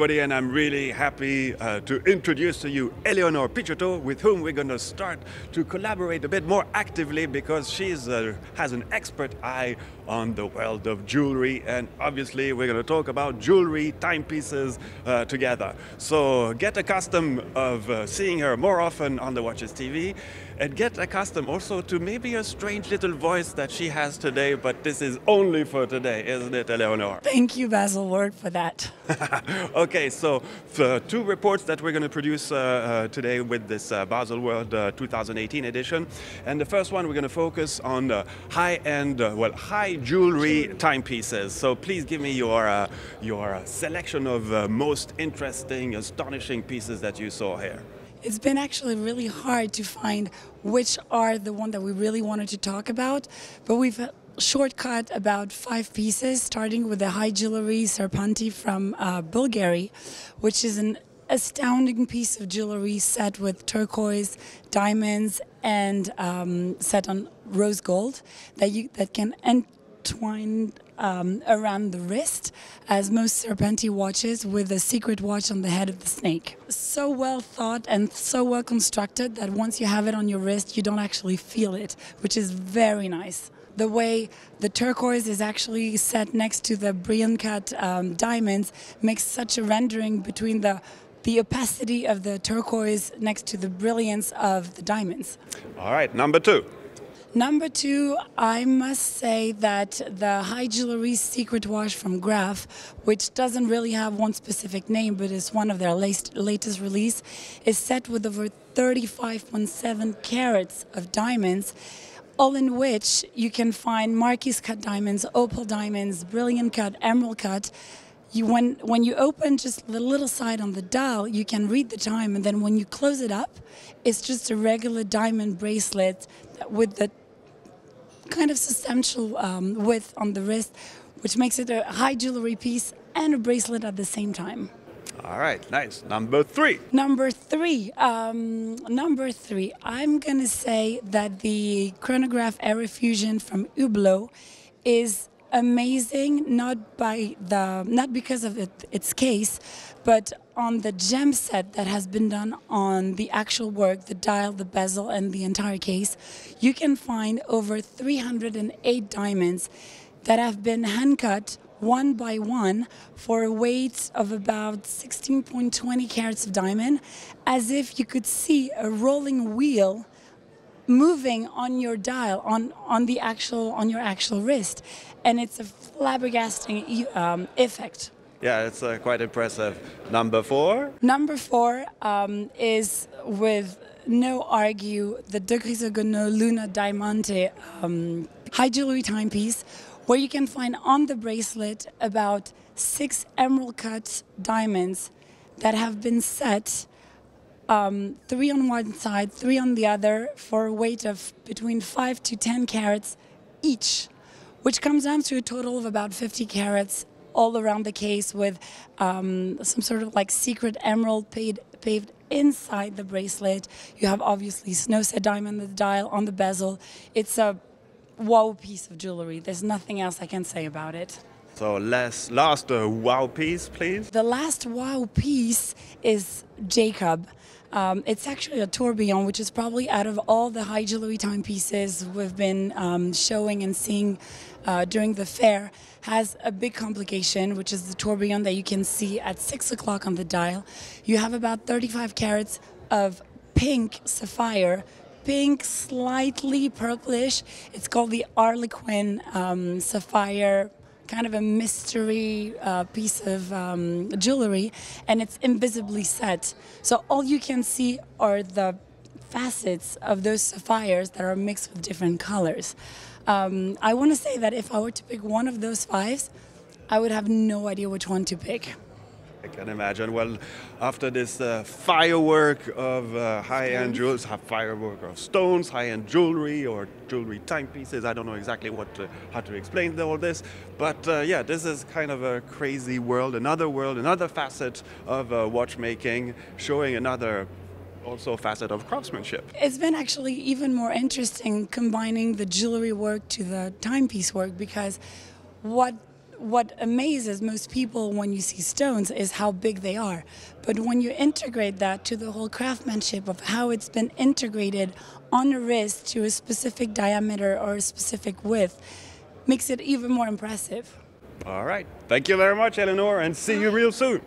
everybody, and I'm really happy uh, to introduce to you Eleonore Picciotto, with whom we're going to start to collaborate a bit more actively because she uh, has an expert eye on the world of jewelry, and obviously we're going to talk about jewelry timepieces uh, together. So get accustomed of uh, seeing her more often on the Watches TV and get accustomed also to maybe a strange little voice that she has today, but this is only for today, isn't it, Eleonore? Thank you, Baselworld, for that. okay, so two reports that we're going to produce uh, uh, today with this uh, Baselworld uh, 2018 edition. And the first one, we're going to focus on high-end, uh, well, high jewelry timepieces. So please give me your, uh, your selection of most interesting, astonishing pieces that you saw here. It's been actually really hard to find which are the one that we really wanted to talk about, but we've shortcut about five pieces, starting with the high jewelry Serpenti from uh, Bulgari, which is an astounding piece of jewelry set with turquoise, diamonds, and um, set on rose gold that you that can entwine um, around the wrist, as most Serpenti watches, with a secret watch on the head of the snake. So well thought and so well constructed that once you have it on your wrist, you don't actually feel it, which is very nice the way the turquoise is actually set next to the brilliant cut um, diamonds makes such a rendering between the the opacity of the turquoise next to the brilliance of the diamonds. All right, number two. Number two, I must say that the high jewelry secret watch from Graf, which doesn't really have one specific name, but is one of their latest, latest release, is set with over 35.7 carats of diamonds, all in which you can find Marquise cut diamonds, oval diamonds, brilliant cut, emerald cut. You, when, when you open just the little side on the dial, you can read the time, and then when you close it up, it's just a regular diamond bracelet with the kind of substantial um, width on the wrist, which makes it a high jewelry piece and a bracelet at the same time. All right, nice. Number three. Number three. Um, number three. I'm gonna say that the chronograph Aerofusion from Hublot is amazing, not by the not because of it, its case, but on the gem set that has been done on the actual work, the dial, the bezel, and the entire case, you can find over 308 diamonds that have been hand cut one by one for a weight of about 16.20 carats of diamond, as if you could see a rolling wheel moving on your dial on on the actual on your actual wrist and it's a flabbergasting um, effect yeah, it's uh, quite impressive. Number four? Number four um, is with no argue the De Grisogono Luna Diamante um, high jewelry timepiece, where you can find on the bracelet about six emerald cut diamonds that have been set um, three on one side, three on the other, for a weight of between five to 10 carats each, which comes down to a total of about 50 carats all around the case with um, some sort of like secret emerald paid, paved inside the bracelet. You have obviously snow set diamond, the dial on the bezel. It's a wow piece of jewelry. There's nothing else I can say about it. So last, last uh, wow piece, please. The last wow piece is Jacob. Um, it's actually a tourbillon, which is probably out of all the high jewelry timepieces we've been um, showing and seeing uh, during the fair, has a big complication, which is the tourbillon that you can see at 6 o'clock on the dial. You have about 35 carats of pink sapphire pink, slightly purplish. It's called the Arlequin um, sapphire kind of a mystery uh, piece of um, jewelry and it's invisibly set. So all you can see are the facets of those sapphires that are mixed with different colors. Um, I want to say that if I were to pick one of those fives, I would have no idea which one to pick. I can imagine. Well, after this uh, firework of uh, high-end jewels, firework of stones, high-end jewelry or jewelry timepieces, I don't know exactly what to, how to explain all this, but uh, yeah, this is kind of a crazy world, another world, another facet of uh, watchmaking, showing another also facet of craftsmanship. It's been actually even more interesting combining the jewelry work to the timepiece work because what what amazes most people when you see stones is how big they are. But when you integrate that to the whole craftsmanship of how it's been integrated on a wrist to a specific diameter or a specific width, makes it even more impressive. All right. Thank you very much, Eleanor, and see you real soon.